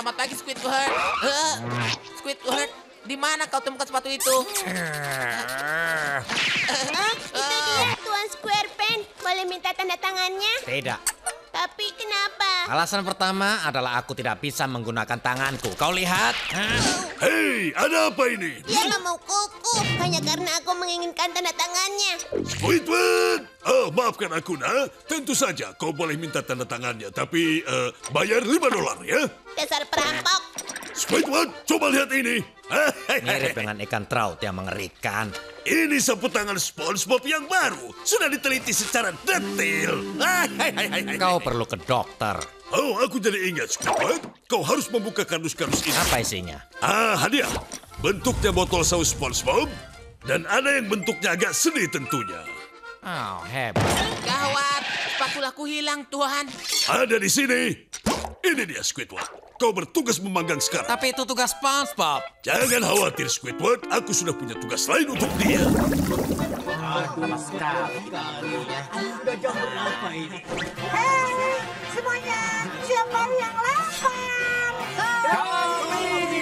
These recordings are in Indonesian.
Selamat pagi Squidward. Squidward, di mana kau temukan sepatu itu? Ah, itu dia Tuan Squarepen. Boleh minta tanda tangannya? Tidak. Tapi kenapa? Alasan pertama adalah aku tidak bisa menggunakan tanganku. Kau lihat? Hei, ada apa ini? Dia nggak mau kuku hanya karena aku menginginkan tanda tangannya. Squidward! Oh, maafkan aku, nak. Tentu saja kau boleh minta tanda tangannya, tapi eh, bayar 5 dolar ya. Dasar perampok. Squidward, coba lihat ini. Mirip dengan ikan trout yang mengerikan. Ini sapu tangan SpongeBob yang baru. Sudah diteliti secara detail. Kau perlu ke dokter. Oh, aku jadi ingat, Squidward. Kau harus membuka kardus-kardus ini. Apa isinya? Ah, hadiah. Bentuknya botol saus SpongeBob. Dan ada yang bentuknya agak seni tentunya. Oh, hebat. Gawat, sepatulaku hilang, Tuhan. Ada di sini. Ini dia, Squidward. Kau bertugas memanggang sekarang. Tapi itu tugas SpongeBob. Jangan khawatir, Squidward. Aku sudah punya tugas lain untuk dia. Hei, semuanya, siapa yang lapar? Kami!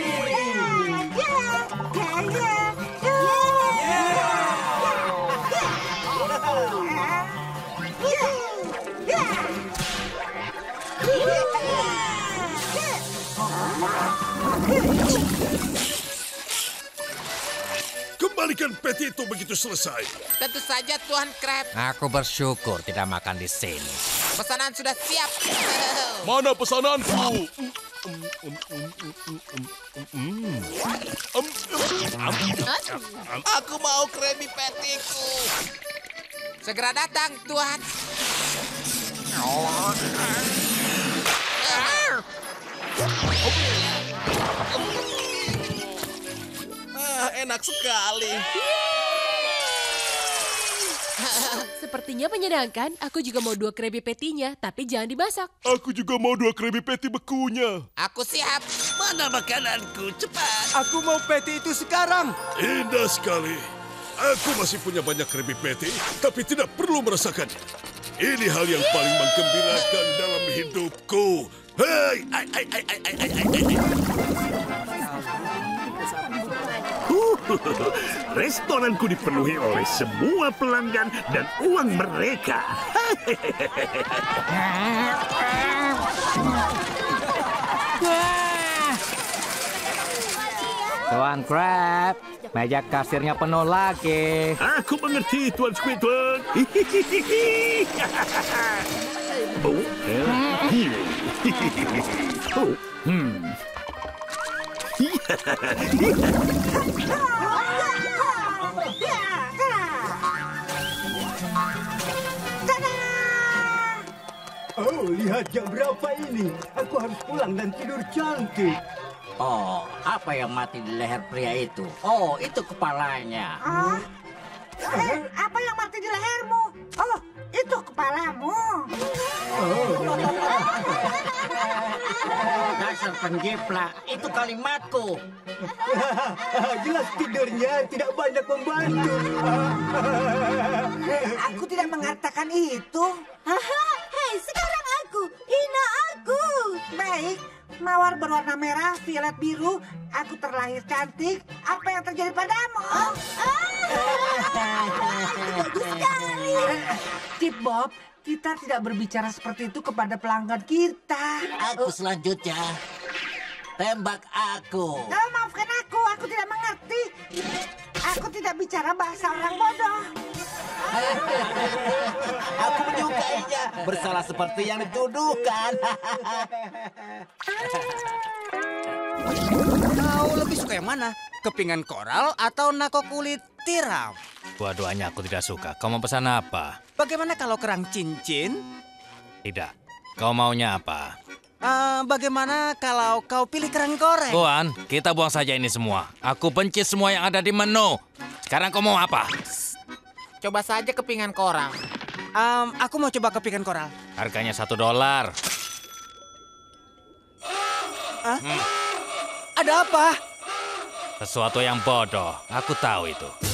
Kembalikan peti itu begitu selesai. Tentu saja Tuhan Crab. Aku bersyukur tidak makan di sini. Pesanan sudah siap. Mana pesananku? Aku mau kremi petiku. Segera datang, Tuhan. Ah, enak sekali. Sepertinya menyenangkan. Aku juga mau dua krabby petinya, tapi jangan dimasak. Aku juga mau dua kremi peti bekunya. Aku siap. Mana makananku? Cepat. Aku mau peti itu sekarang. Indah sekali. Aku masih punya banyak keripik peti, tapi tidak perlu merasakan. Ini hal yang paling menggembirakan dalam hidupku. Hei, ai, ai, ai, ai, ai, ai, ai, ai. Restoranku dipenuhi oleh semua pelanggan dan uang mereka. Tuan Crab, meja kasirnya penuh lagi. Aku mengerti, Tuan Squidward. oh, eh, oh, hmm. Lihat jam berapa ini. Aku harus pulang dan tidur cantik. Oh, apa yang mati di leher pria itu? Oh, itu kepalanya. Ah, eh, apa yang mati di lehermu? Oh, itu kepalamu. Dasar penjiplak, itu kalimatku. Jelas tidurnya tidak banyak membantu. Aku tidak mengatakan itu. Hei, sekarang. Baik, mawar berwarna merah, violet biru. Aku terlahir cantik. Apa yang terjadi padamu? Bagus sekali. Tip Bob, kita tidak berbicara seperti itu kepada pelanggan kita. Aku selanjutnya. Tembak aku. Oh, maafkan aku, aku tidak mengerti. Aku tidak bicara bahasa orang bodoh. Aku menyukainya. Bersalah seperti yang dituduhkan. Kau lebih suka yang mana? Kepingan koral atau nako kulit tiram? Dua-duanya aku tidak suka. Kau mau pesan apa? Bagaimana kalau kerang cincin? Tidak. Kau maunya apa? Eh, bagaimana kalau kau pilih kerang goreng? Tuan, kita buang saja ini semua. Aku benci semua yang ada di menu. Sekarang kau mau apa? Coba saja kepingan korang. Em, aku mau coba kepingan koral. Harganya satu dolar. Ada apa? Sesuatu yang bodoh. Aku tahu itu.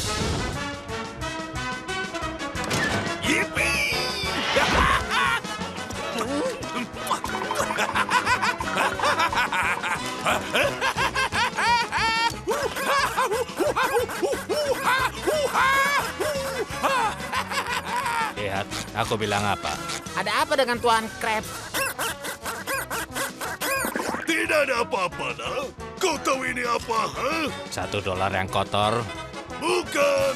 Lihat, aku bilang apa? Ada apa dengan Tuan Krab? Tidak ada apa-apa, nak. Kau tahu ini apa, ha? Satu dolar yang kotor. Bukan.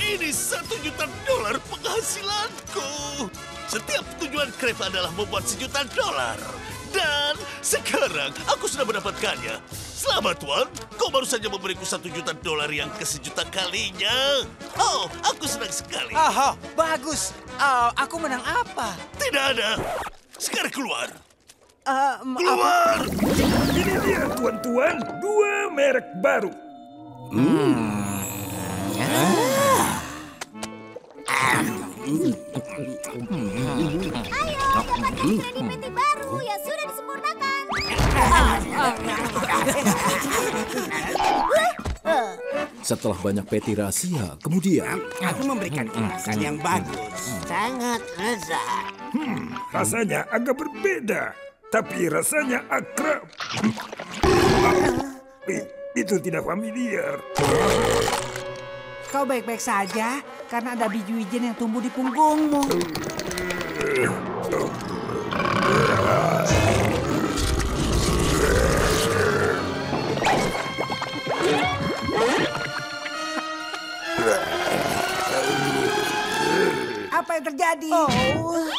Ini satu juta dolar penghasilanku. Setiap tujuan Krab adalah membuat sejuta dolar. Dan sekarang aku sudah mendapatkannya. Selamat, Tuan. Kau baru saja memberiku satu juta dolar yang ke sejuta kalinya. Oh, aku senang sekali. Oh, bagus. Oh, aku menang apa? Tidak ada. Sekarang keluar. Uh, Keluar! Ini dia, tuan-tuan, dua merek baru. Ayo, Setelah banyak peti rahasia, kemudian Aku memberikan ulasan yang bagus. Sangat lezat. Hmm, rasanya agak berbeda, tapi rasanya akrab. Eh, itu tidak familiar. Kau baik-baik saja karena ada biji wijen yang tumbuh di punggungmu. Apa yang terjadi? Oh,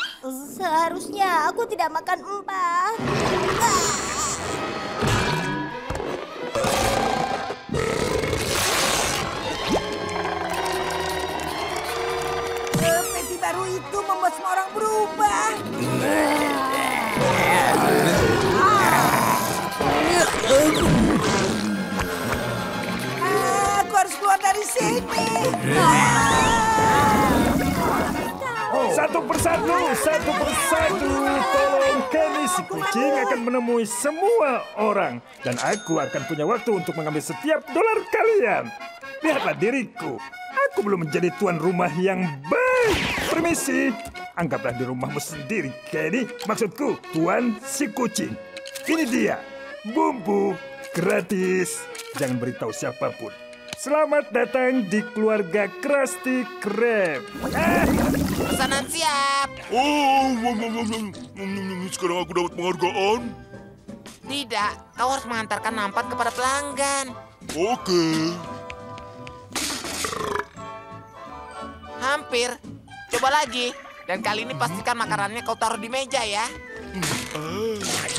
seharusnya aku tidak makan empat. Eh, peti baru itu membuat semua orang berubah. Persatu, satu persatu. Tolong kami si kucing akan menemui semua orang. Dan aku akan punya waktu untuk mengambil setiap dolar kalian. Lihatlah diriku. Aku belum menjadi tuan rumah yang baik. Permisi. Anggaplah di rumahmu sendiri, Kenny. Maksudku, tuan si kucing. Ini dia. Bumbu gratis. Jangan beritahu siapa pun. Selamat datang di keluarga Krusty Krab. Ah, Pesanan siap. Oh, sekarang aku dapat penghargaan. Tidak, kau harus mengantarkan nampan kepada pelanggan. Oke. Hampir. Coba lagi. Dan kali ini pastikan makanannya kau taruh di meja ya. Ah,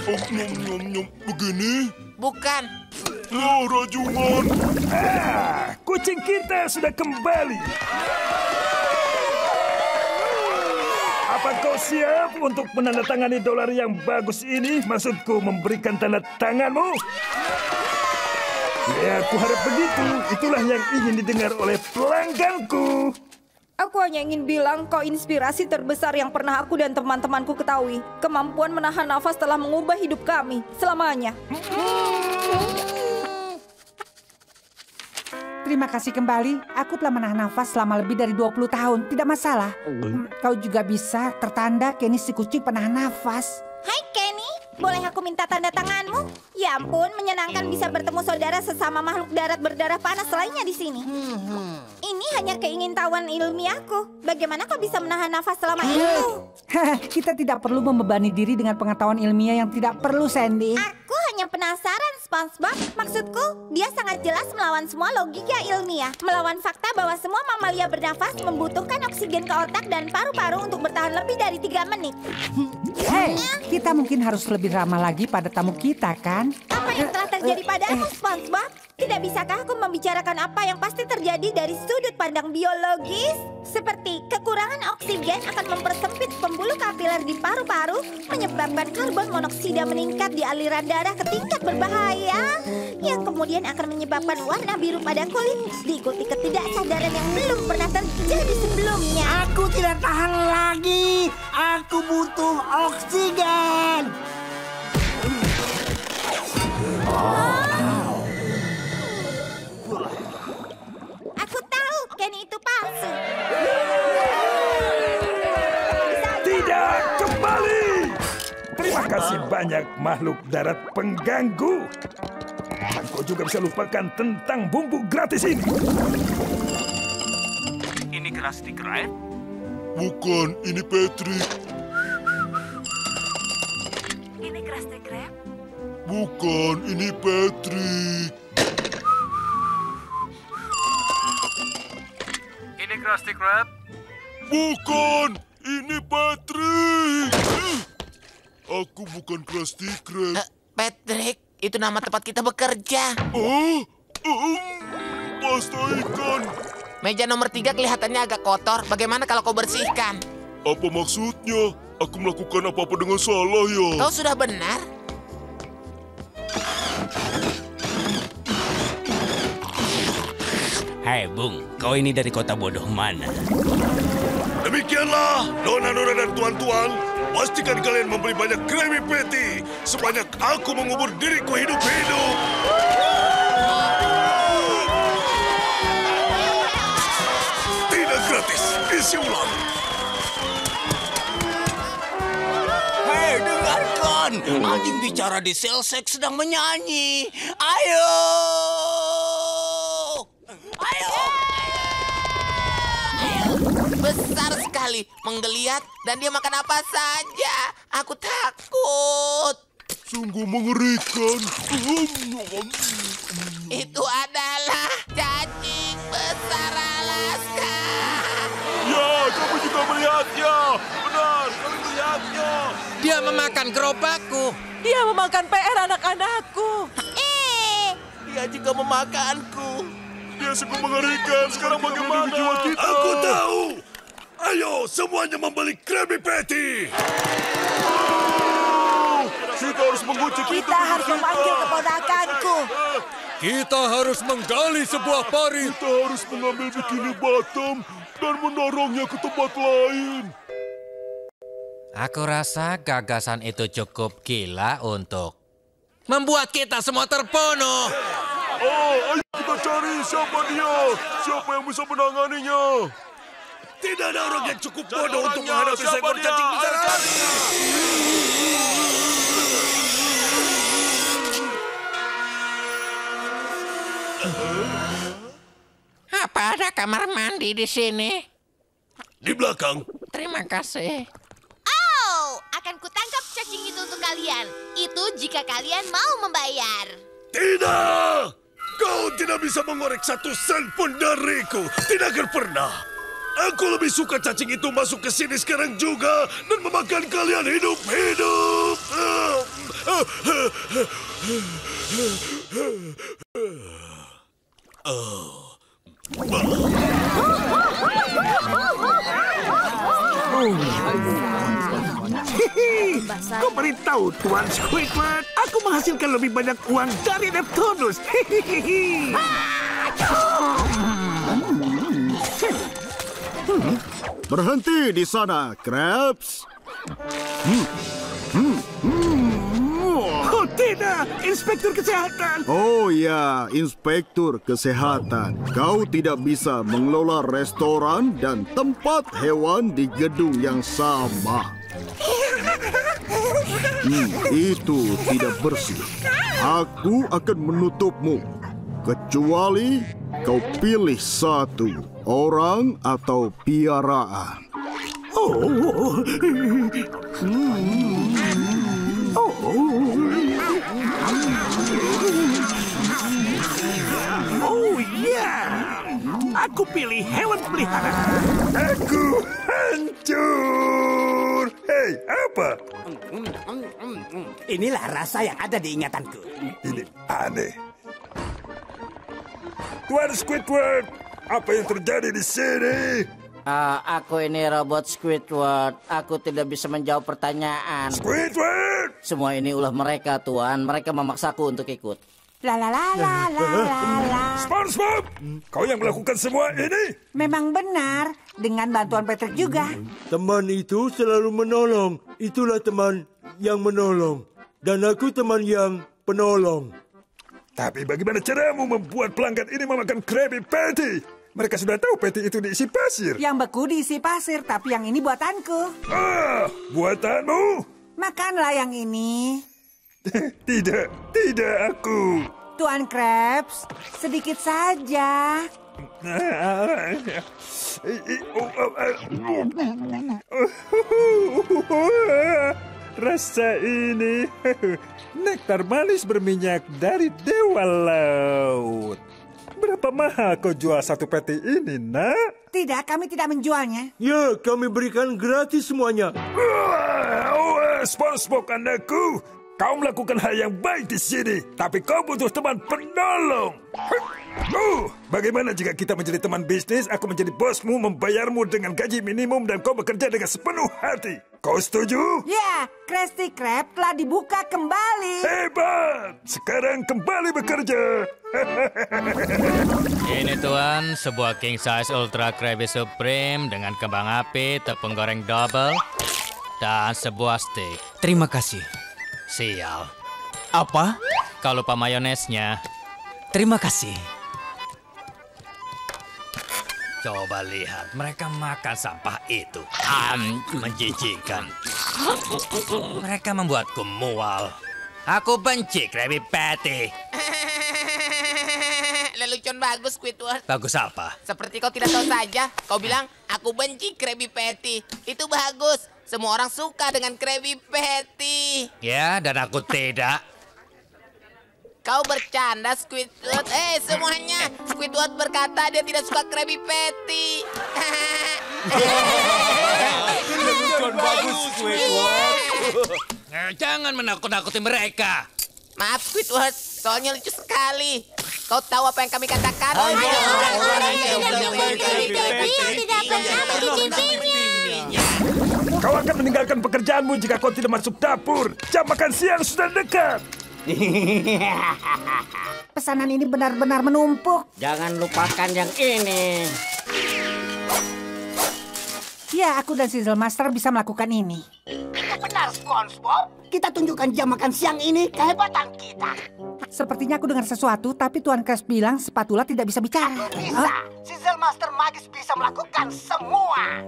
oh, nyom, nyom, nyom. Begini? Bukan. Oh, rajungan. Ah, kucing kita sudah kembali. Apa kau siap untuk menandatangani dolar yang bagus ini? Maksudku memberikan tanda tanganmu? Ya, aku harap begitu. Itulah yang ingin didengar oleh pelangganku. Aku hanya ingin bilang kau inspirasi terbesar yang pernah aku dan teman-temanku ketahui. Kemampuan menahan nafas telah mengubah hidup kami selamanya. Terima kasih kembali. Aku telah menahan nafas selama lebih dari 20 tahun. Tidak masalah. Kau juga bisa tertanda Kenny si kucing penahan nafas. Hai Kenny, boleh aku minta tanda tanganmu? Ya ampun, menyenangkan bisa bertemu saudara sesama makhluk darat berdarah panas lainnya di sini. Ini hanya keingintahuan ilmiahku. Bagaimana kau bisa menahan nafas selama itu? Kita tidak perlu membebani diri dengan pengetahuan ilmiah yang tidak perlu, Sandy. Aku hanya penasaran, SpongeBob. Maksudku, dia sangat jelas melawan semua logika ilmiah. Melawan fakta bahwa semua mamalia bernafas membutuhkan oksigen ke otak dan paru-paru untuk bertahan lebih dari tiga menit. Hei, kita mungkin harus lebih ramah lagi pada tamu kita, kan? Apa yang telah terjadi padamu, SpongeBob? Tidak bisakah aku membicarakan apa yang pasti terjadi dari sudut pandang biologis? Seperti kekurangan oksigen akan mempersempit pembuluh kapiler di paru-paru, menyebabkan karbon monoksida meningkat di aliran darah ke tingkat berbahaya, yang kemudian akan menyebabkan warna biru pada kulit, diikuti ketidaksadaran yang belum pernah terjadi sebelumnya. Aku tidak tahan lagi. Aku butuh oksigen. Aku tahu Kenny itu palsu. Tidak, kembali! Terima kasih banyak makhluk darat pengganggu. Dan kau juga bisa lupakan tentang bumbu gratis ini. Ini keras di Krab? Bukan, ini Patrick. Bukan, ini Patrick. Ini Krusty Krab. Bukan, ini Patrick. Aku bukan Krusty Krab. Patrick, itu nama tempat kita bekerja. Oh, um, pasta ikan. Meja nomor tiga kelihatannya agak kotor. Bagaimana kalau kau bersihkan? Apa maksudnya? Aku melakukan apa-apa dengan salah ya? Kau sudah benar. Hai Bung, kau ini dari kota bodoh mana? Demikianlah, nona-nona dan tuan-tuan. Pastikan kalian membeli banyak Krabby Patty. Sebanyak aku mengubur diriku hidup-hidup. Tidak gratis, isi ulang. Hei, dengarkan! Anjing bicara di Selsek sedang menyanyi. Ayo! Besar sekali, menggeliat, dan dia makan apa saja. Aku takut. Sungguh mengerikan. Itu adalah cacing besar Alaska. Ya, kamu juga melihatnya. Benar, kami melihatnya. Dia memakan gerobakku. Dia memakan PR anak-anakku. Eh, dia juga memakanku. Dia sungguh mengerikan. Sekarang bagaimana? Jiwa kita. Aku tahu. Ayo, semuanya membeli Krabby Patty. Kita harus mengunci Kita harus memanggil keponakanku. Kita harus menggali sebuah parit. Kita harus mengambil bikini bottom dan mendorongnya ke tempat lain. Aku rasa gagasan itu cukup gila untuk membuat kita semua terbunuh. Oh, ayo kita cari siapa dia. Siapa yang bisa menanganinya? Tidak ada orang yang cukup bodoh untuk menghadapi seekor cacing besar. cari. Apa ada kamar mandi di sini? Di belakang. Terima kasih. Oh, akan kutangkap cacing itu untuk kalian. Itu jika kalian mau membayar. Tidak! Kau tidak bisa mengorek satu sen pun dariku. Tidak akan pernah. Aku lebih suka cacing itu masuk ke sini sekarang juga dan memakan kalian hidup-hidup. Kau beritahu Tuan Squidward, aku menghasilkan lebih banyak uang dari Neptunus. Berhenti di sana, Krabs. Hmm. Tidak, Inspektur Kesehatan. Oh ya, Inspektur Kesehatan. Kau tidak bisa mengelola restoran dan tempat hewan di gedung yang sama. Hmm, itu tidak bersih. Aku akan menutupmu. Kecuali kau pilih satu, orang atau piaraan. Oh. Hmm. Oh. Oh ya, aku pilih hewan peliharaan. Aku hancur. Hei, apa? Inilah rasa yang ada di ingatanku. Ini aneh. Tuan Squidward, apa yang terjadi di sini? Ah, aku ini robot Squidward. Aku tidak bisa menjawab pertanyaan. Squidward! Semua ini ulah mereka, Tuan. Mereka memaksaku untuk ikut. La la la la la la la. SpongeBob, kau yang melakukan semua ini? Memang benar, dengan bantuan Patrick juga. Teman itu selalu menolong. Itulah teman yang menolong. Dan aku teman yang penolong. Tapi bagaimana caramu membuat pelanggan ini memakan Krabby Patty? Mereka sudah tahu patty itu diisi pasir. Yang beku diisi pasir, tapi yang ini buatanku. Ah, buatanmu? Makanlah yang ini. Tidak, tidak aku. Tuan Krabs, sedikit saja. Rasa ini nektar manis berminyak dari dewa laut. Berapa mahal kau jual satu peti ini, nak? Tidak, kami tidak menjualnya. Ya, kami berikan gratis semuanya. SpongeBob anakku, kau melakukan hal yang baik di sini, tapi kau butuh teman penolong. Uh, bagaimana jika kita menjadi teman bisnis, aku menjadi bosmu, membayarmu dengan gaji minimum dan kau bekerja dengan sepenuh hati. Kau setuju? Ya, Krusty Krab telah dibuka kembali. Hebat! Sekarang kembali bekerja. Ini tuan, sebuah king size ultra krabby supreme dengan kembang api, tepung goreng double, dan sebuah steak. Terima kasih. Sial. Apa? Kau lupa mayonesnya. Terima kasih. Coba lihat, mereka makan sampah itu. Am, menjijikan. Mereka membuatku mual. Aku benci Krabby Patty. Lelucon bagus, Squidward. Bagus apa? Seperti kau tidak tahu saja, kau bilang, aku benci Krabby Patty. Itu bagus. Semua orang suka dengan Krabby Patty. Ya, dan aku tidak. Kau bercanda, Squidward. Eh, semuanya. Squidward berkata dia tidak suka Krabby Patty. Bagus, Squidward. Eh, Jangan menakut-nakuti mereka. Maaf, Squidward. Soalnya lucu sekali. Kau tahu apa yang kami katakan? Oh, iya. Orang-orang yang tidak Kau akan meninggalkan pekerjaanmu jika kau tidak masuk dapur. Jam makan siang sudah dekat. Pesanan ini benar-benar menumpuk. Jangan lupakan yang ini. Ya, aku dan Sizzle Master bisa melakukan ini. Itu benar, SpongeBob. Kita tunjukkan jam makan siang ini kehebatan kita. Sepertinya aku dengar sesuatu, tapi Tuan Krabs bilang spatula tidak bisa bicara. Bisa. Sizzle Master Magis bisa melakukan semua.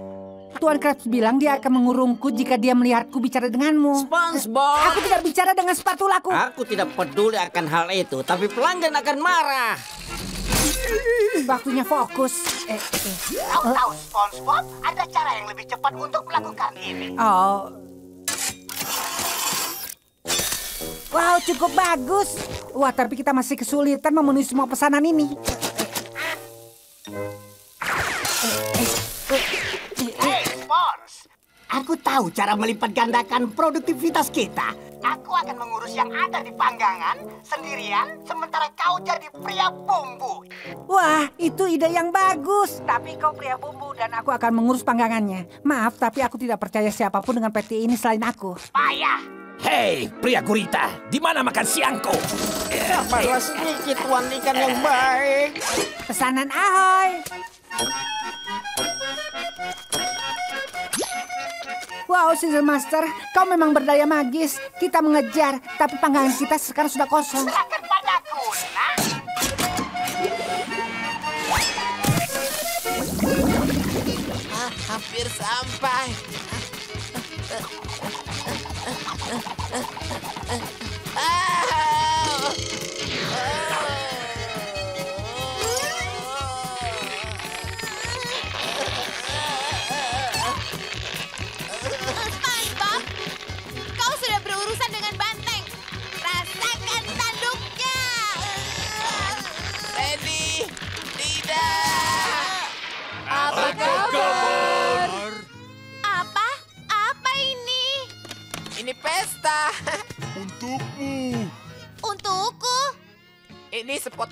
Tuan Krabs bilang dia akan mengurungku jika dia melihatku bicara denganmu. SpongeBob. Aku tidak bicara dengan spatulaku. Aku tidak peduli akan hal itu, tapi pelanggan akan marah. Waktunya fokus. Eh, eh. Kau tahu, SpongeBob, ada cara yang lebih cepat untuk melakukan ini. Oh. Wow, cukup bagus. Wah, tapi kita masih kesulitan memenuhi semua pesanan ini. Hey, Aku tahu cara melipat gandakan produktivitas kita. Aku akan mengurus yang ada di panggangan sendirian, sementara kau jadi pria bumbu. Wah, itu ide yang bagus. Tapi kau pria bumbu dan aku akan mengurus panggangannya. Maaf, tapi aku tidak percaya siapa pun dengan peti ini selain aku. Payah. Hei, pria gurita, di mana makan siangku? Sabarlah sedikit, tuan ikan yang baik. Pesanan ahoy. Wow, Sizzle Master, kau memang berdaya magis. Kita mengejar, tapi panggangan kita sekarang sudah kosong. Serahkan padaku, nak. Ah, hampir sampai.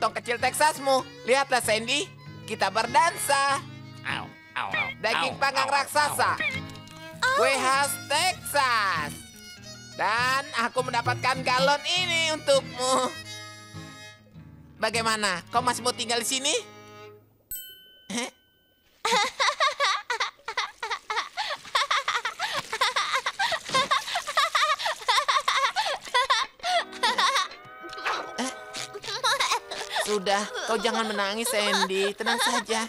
Sepotong kecil Texasmu. Lihatlah Sandy, kita berdansa. Daging panggang raksasa. Kue khas Texas. Dan aku mendapatkan galon ini untukmu. Bagaimana? Kau masih mau tinggal di sini? Kau jangan menangis, Sandy. Tenang saja.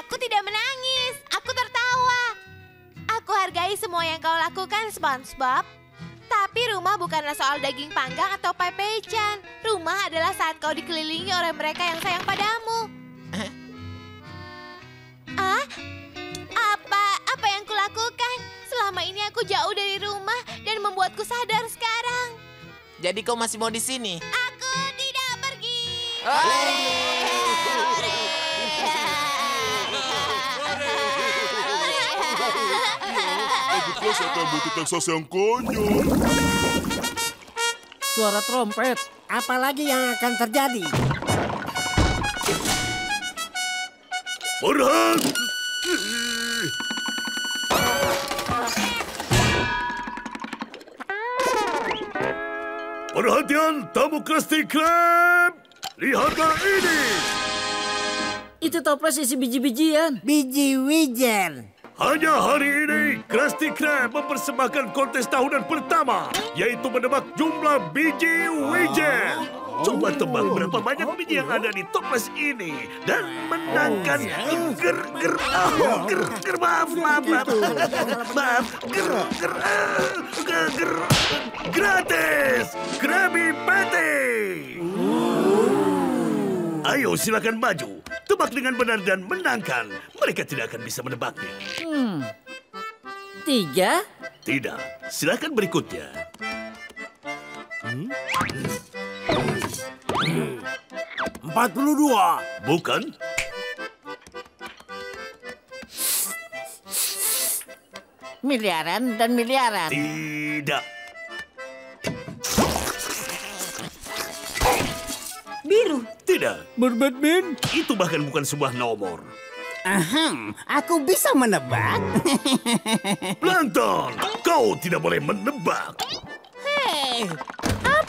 Aku tidak menangis. Aku tertawa. Aku hargai semua yang kau lakukan, SpongeBob. Tapi rumah bukanlah soal daging panggang atau pepechan. Rumah adalah saat kau dikelilingi oleh mereka yang sayang padamu. Sadar sekarang. Jadi kau masih mau di sini? Aku tidak pergi. Aku akan butuh Texas yang konyol. Suara trompet. Apalagi yang akan terjadi? Farhan! Perhatian tamu Krusty Krab! Lihatlah ini! Itu toples isi biji-bijian. Biji wijen. Hanya hari ini, Krusty Krab mempersembahkan kontes tahunan pertama, yaitu menebak jumlah biji wijen. Coba tebak berapa banyak biji yang ada di toples ini dan menangkan ger ger oh, ger ger maaf maaf maaf maaf ger ger ger ger gratis Krabby Patty. Ayo silakan maju, tebak dengan benar dan menangkan. Mereka tidak akan bisa menebaknya. Hmm. Tiga? Tidak, silakan berikutnya. Hmm? Empat puluh dua. Bukan? Miliaran dan miliaran. Tidak. Biru. Tidak. Berbatman. Itu bahkan bukan sebuah nomor. Ahem, aku bisa menebak. Plankton, kau tidak boleh menebak. Hei,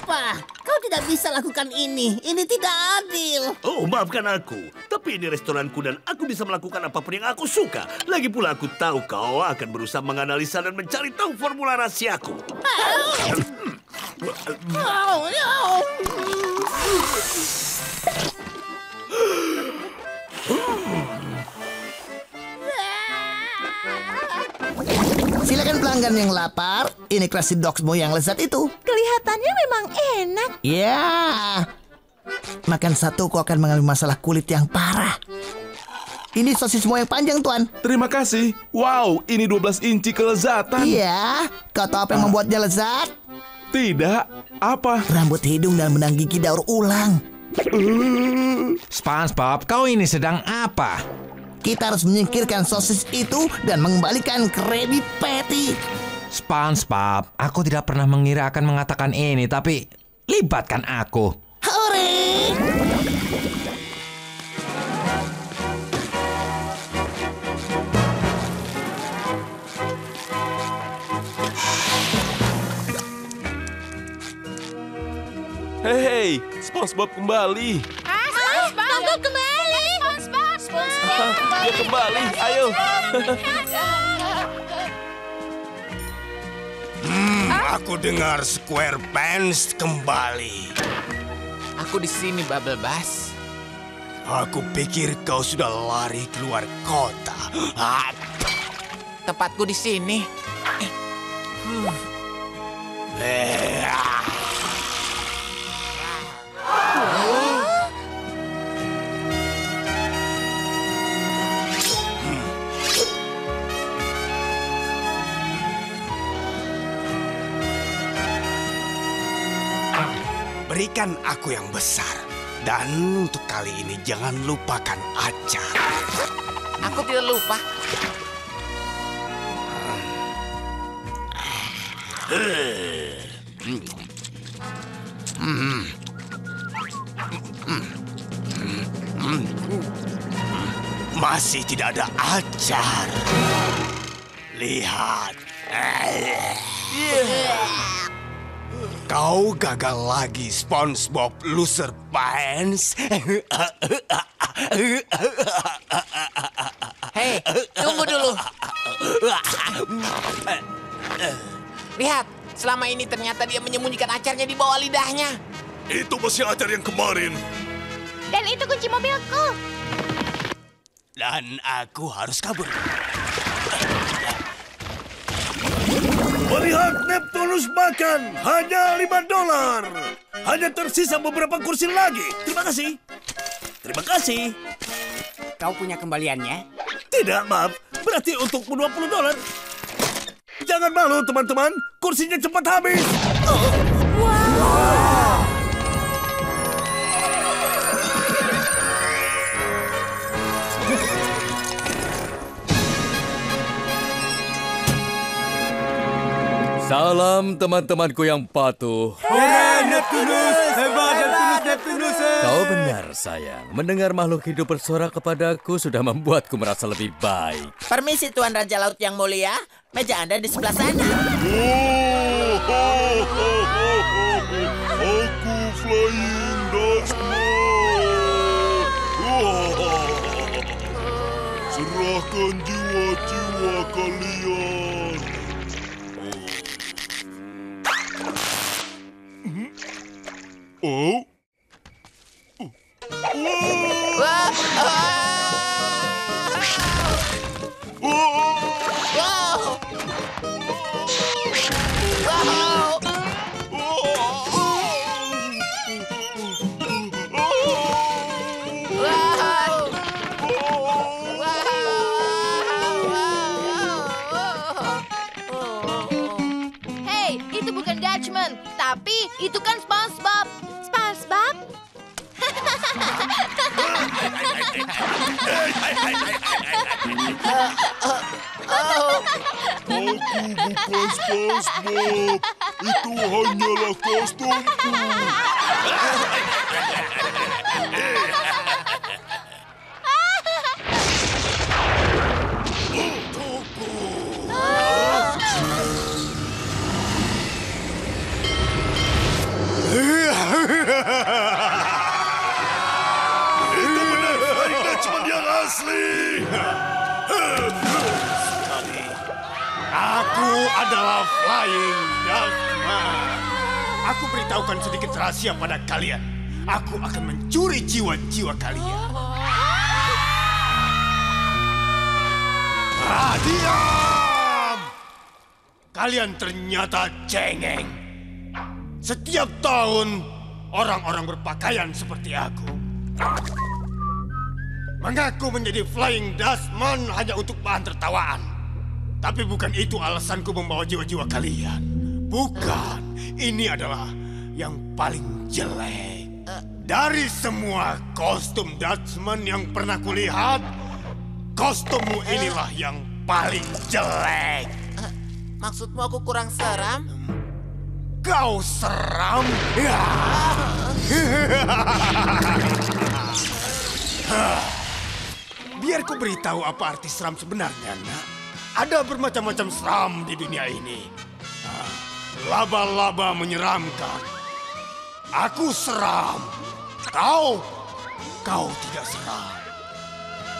apa? Kau tidak bisa lakukan ini. Ini tidak adil. Oh, maafkan aku. Tapi ini restoranku dan aku bisa melakukan apa pun yang aku suka. Lagi pula aku tahu kau akan berusaha menganalisa dan mencari tahu formula rahasiaku. Oh. Silakan pelanggan yang lapar. Ini Krusty Dogsmo yang lezat itu. Kelihatannya memang enak. Ya. Makan satu kau akan mengalami masalah kulit yang parah. Ini sosismo yang panjang, Tuan. Terima kasih. Wow, ini 12 inci kelezatan. Iya. Kau tahu apa yang membuatnya lezat? Tidak. Apa? Rambut hidung dan benang gigi daur ulang. SpongeBob, kau ini sedang apa? Kita harus menyingkirkan sosis itu dan mengembalikan Krabby Patty. SpongeBob, aku tidak pernah mengira akan mengatakan ini, tapi libatkan aku. Hore! Hei, SpongeBob kembali. Ah, SpongeBob kembali. SpongeBob. Dia kembali, ayo. Hmm, aku dengar SquarePants kembali. Aku di sini, Bubble Bass. Aku pikir kau sudah lari keluar kota. Tempatku di sini. eh, ah. Berikan aku yang besar. Dan untuk kali ini jangan lupakan acara. Aku tidak lupa. Hmm. Masih tidak ada acar. Lihat. Kau gagal lagi, SpongeBob Loser Pants. Hei, tunggu dulu. Lihat, selama ini ternyata dia menyembunyikan acarnya di bawah lidahnya. Itu masih acar yang kemarin. Dan itu kunci mobilku. Dan aku harus kabur. Melihat Neptunus makan hanya 5 dolar. Hanya tersisa beberapa kursi lagi. Terima kasih. Terima kasih. Kau punya kembaliannya? Tidak, maaf. Berarti untuk 20 dolar. Jangan malu, teman-teman. Kursinya cepat habis. Salam teman-temanku yang patuh. Hore, Neptunus! Hebat Neptunus, Neptunus! Kau benar, sayang. Mendengar makhluk hidup bersorak kepadaku sudah membuatku merasa lebih baik. Permisi Tuan Raja Laut yang mulia, meja Anda di sebelah sana. Aku Flying Dutchman. Serahkan jiwa-jiwa kalian. Oh. Wow. Wow. Hei, itu bukan tapi itu kan. SpongeBob? Aku bukan SpongeBob. Itu hanyalah kostumku. Adalah Flying Dutchman. Aku beritahukan sedikit rahasia pada kalian. Aku akan mencuri jiwa-jiwa kalian. Ah, diam! Kalian ternyata cengeng. Setiap tahun, orang-orang berpakaian seperti aku. Mengaku menjadi Flying Dustman hanya untuk bahan tertawaan. Tapi bukan itu alasanku membawa jiwa-jiwa kalian. Bukan, ini adalah yang paling jelek. Dari semua kostum Dutchman yang pernah kulihat, kostummu inilah yang paling jelek. Maksudmu aku kurang seram? Kau seram? Ya. Biar ku beritahu apa arti seram sebenarnya, nak. Ada bermacam-macam seram di dunia ini. Ah, Laba-laba menyeramkan. Aku seram. Kau, kau tidak seram.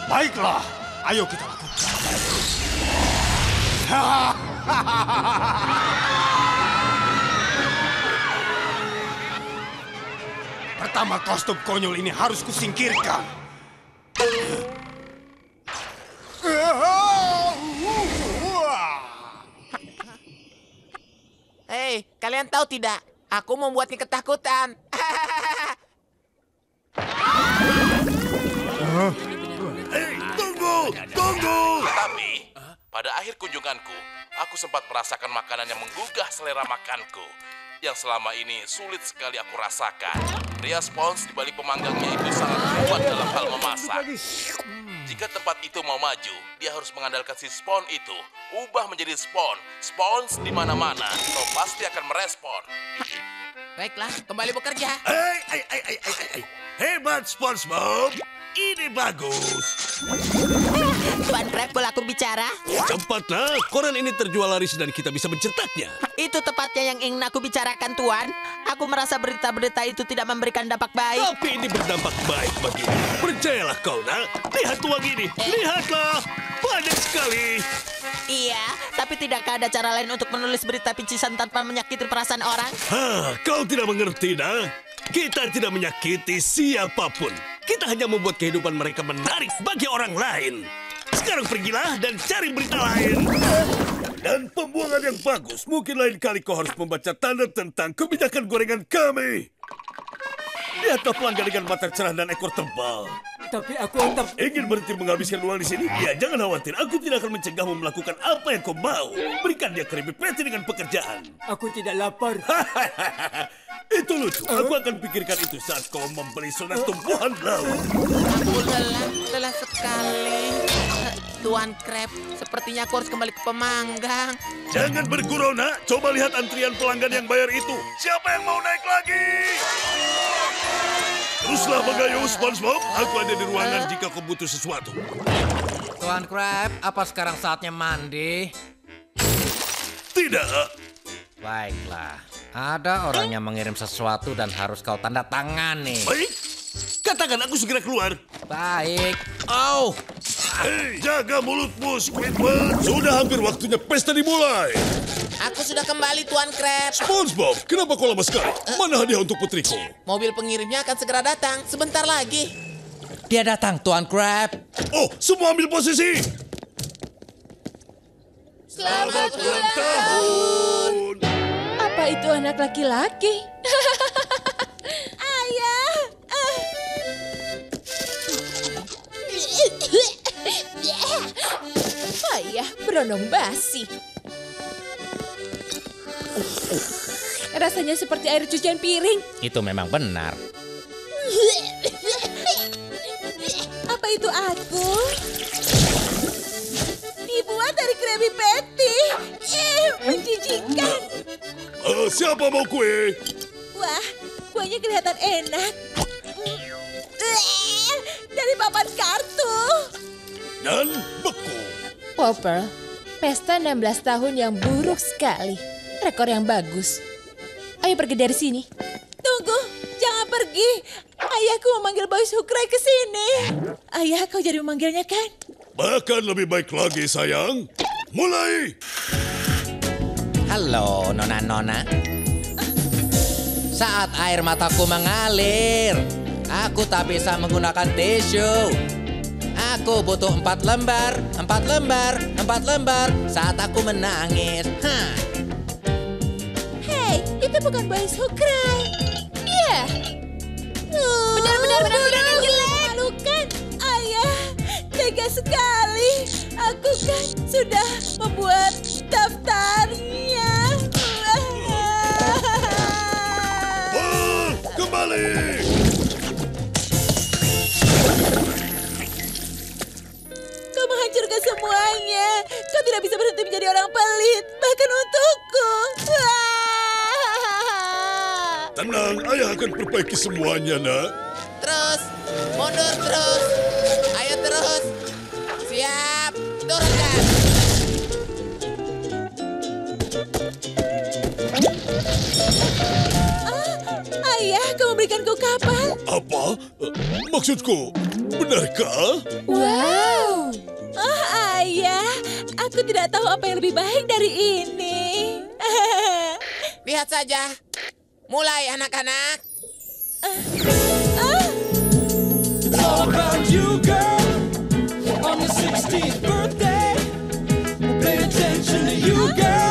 Baiklah, ayo kita lakukan. Pertama kostum konyol ini harus kusingkirkan. Hei, kalian tahu tidak? Aku membuatnya ketakutan. Hei, tunggu, tunggu. Tapi, pada akhir kunjunganku, aku sempat merasakan makanan yang menggugah selera makanku. Yang selama ini sulit sekali aku rasakan. Pria spons di balik pemanggangnya itu sangat kuat dalam hal memasak. Jika tempat itu mau maju, dia harus mengandalkan si spon itu. Ubah menjadi spon. Spons di mana-mana. Kau pasti akan merespon. Baiklah, kembali bekerja. Hei, hei, hei, hei, hei, hei. Hebat SpongeBob. Ini bagus. Tuan Crab, boleh aku bicara? Cepatlah, koran ini terjual laris dan kita bisa mencetaknya. Itu tepatnya yang ingin aku bicarakan, Tuan. Aku merasa berita-berita itu tidak memberikan dampak baik. Tapi ini berdampak baik bagimu. Percayalah kau, nak. Lihat uang ini. Lihatlah. Banyak sekali. Iya, tapi tidakkah ada cara lain untuk menulis berita picisan tanpa menyakiti perasaan orang? Hah, kau tidak mengerti, nak. Kita tidak menyakiti siapa pun. Kita hanya membuat kehidupan mereka menarik bagi orang lain. Sekarang pergilah dan cari berita lain. Dan pembuangan yang bagus. Mungkin lain kali kau harus membaca tanda tentang kebijakan gorengan kami. Lihatlah pelanggan dengan mata cerah dan ekor tebal. Tapi aku tetap... Ingin berhenti menghabiskan uang di sini? Ya, jangan khawatir. Aku tidak akan mencegahmu melakukan apa yang kau mau. Berikan dia Krabby Patty dengan pekerjaan. Aku tidak lapar. Itu lucu. Aku akan pikirkan itu saat kau membeli soda tumbuhan laut. Aku lelah, lelah sekali. Tuan Krab, sepertinya aku harus kembali ke pemanggang. Jangan bergurau, nak. Coba lihat antrian pelanggan yang bayar itu. Siapa yang mau naik lagi? Teruslah mengayuh, SpongeBob. Aku ada di ruangan jika kau butuh sesuatu. Tuan Crab, apa sekarang saatnya mandi? Tidak. Baiklah, ada orang yang mengirim sesuatu dan harus kau tanda tangani. Baik, katakan aku segera keluar. Baik. Oh, Hei, jaga mulutmu, Squidward. Sudah hampir waktunya pesta dimulai. Aku sudah kembali, Tuan Krab. SpongeBob, kenapa kau lama sekali? Mana hadiah untuk putriku? Mobil pengirimnya akan segera datang. Sebentar lagi. dia datang, Tuan Crab. Oh, semua ambil posisi. Selamat ulang tahun. Apa itu anak laki-laki? Ayah, berondong basi. Rasanya seperti air cucian piring. Itu memang benar. Apa itu aku? Dibuat dari Krabby Patty. Eh, menjijikan. Eh, siapa mau kue? Wah, kuenya kelihatan enak. Dari papan kartu. Dan beku. Popper, pesta 16 tahun yang buruk sekali. Rekor yang bagus. Ayo pergi dari sini. Tunggu, jangan pergi. Ayahku memanggil Boy Sukrai ke sini. Ayah, kau jadi memanggilnya kan? Bahkan lebih baik lagi, sayang. Mulai. Halo, nona-nona. Saat air mataku mengalir, aku tak bisa menggunakan tisu. Aku butuh empat lembar, empat lembar, empat lembar saat aku menangis. Hah. Hei, itu bukan Boy Sukrai. Iya. Benar, benar, benar, benar, yang jelek. Malukan. Ayah, tega sekali. Aku kan sudah membuat daftarnya. Berhenti menjadi orang pelit, bahkan untukku. Tenang, ayah akan perbaiki semuanya, nak. Terus, mundur terus. Ayo terus. Siap, turunkan. Ayah, kau memberikanku kapal. Apa? Eh, Maksudku, benarkah? Wow. Oh, ayah, aku tidak tahu apa yang lebih baik dari ini. Lihat saja. Mulai anak-anak. It's all about you, girl. On your 16th birthday, pay attention to you, girl.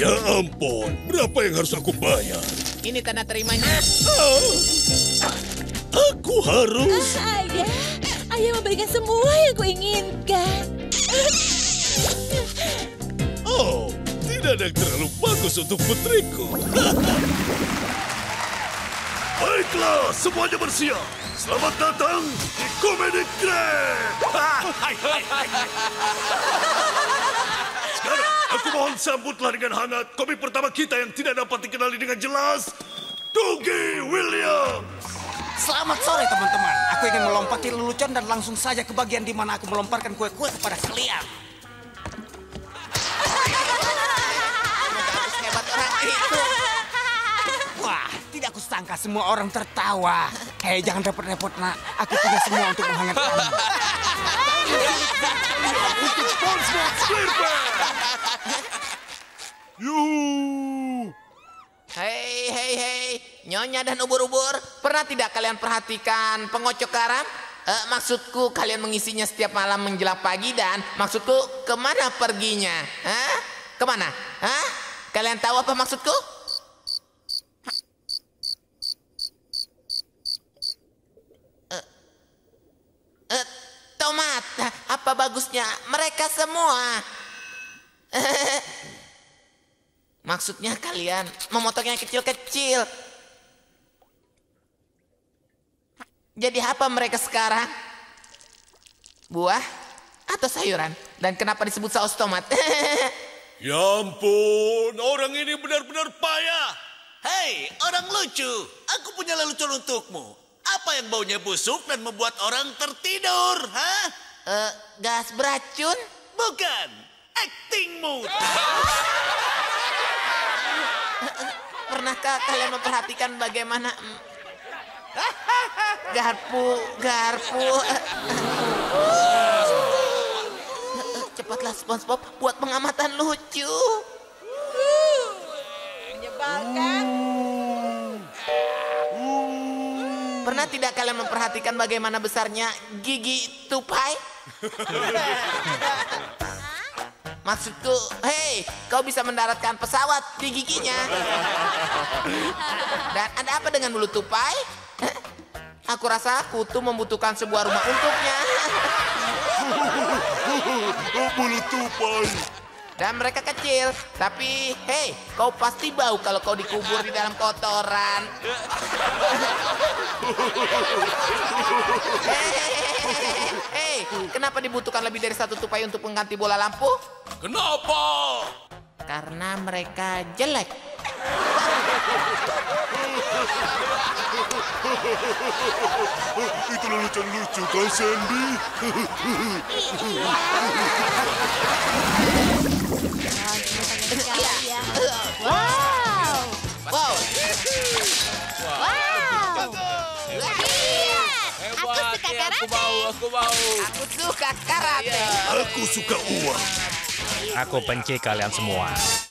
Ya ampun, berapa yang harus aku bayar? Ini tanda terimanya. Aku harus... Ah, ayah, ayah memberikan semua yang kuinginkan. Oh, tidak ada yang terlalu bagus untuk putriku. Baiklah, semuanya bersiap. Selamat datang di Komedi Grand. Aku mohon sambutlah dengan hangat komik pertama kita yang tidak dapat dikenali dengan jelas. Dougie Williams. Selamat sore teman-teman. Aku ingin melompati lelucon dan langsung saja ke bagian di mana aku melomparkan kue-kue kepada kalian. Hebat orang itu. Wah, tidak kusangka semua orang tertawa. Hei, jangan repot-repot nak. Aku punya semua untuk menghangatkan. SpongeBob. Hei, hei, hei, Nyonya dan ubur-ubur, pernah tidak kalian perhatikan pengocok garam? Eh, maksudku kalian mengisinya setiap malam menjelang pagi dan maksudku ke mana perginya? Hah? Ke mana? Hah? Kalian tahu apa maksudku? Eh, eh, tomat, apa bagusnya mereka semua? Maksudnya kalian memotongnya kecil-kecil. Jadi apa mereka sekarang? Buah atau sayuran? Dan kenapa disebut saus tomat? Ya ampun, orang ini benar-benar payah. Hei, orang lucu. Aku punya lelucon untukmu. Apa yang baunya busuk dan membuat orang tertidur, hah? Eh, gas beracun? Bukan. Actingmu. Pernahkah kalian memperhatikan bagaimana mm, garpu, garpu? Cepatlah SpongeBob buat pengamatan lucu. Menyebalkan. Pernah tidak kalian memperhatikan bagaimana besarnya gigi tupai? Maksudku, hei, kau bisa mendaratkan pesawat di giginya. Dan ada apa dengan bulu tupai? Aku rasa kutu membutuhkan sebuah rumah untuknya. Bulu tupai. Dan mereka kecil, tapi hei, kau pasti bau kalau kau dikubur di dalam kotoran. Hei, kenapa dibutuhkan lebih dari satu tupai untuk mengganti bola lampu? Kenapa? Karena mereka jelek. Itu lelucon lucu kan, Sandy? Wow. Wow. Wow. Iya. Aku suka karate. Aku mau, aku mau. Aku suka karate. Aku suka uang. Aku benci kalian semua.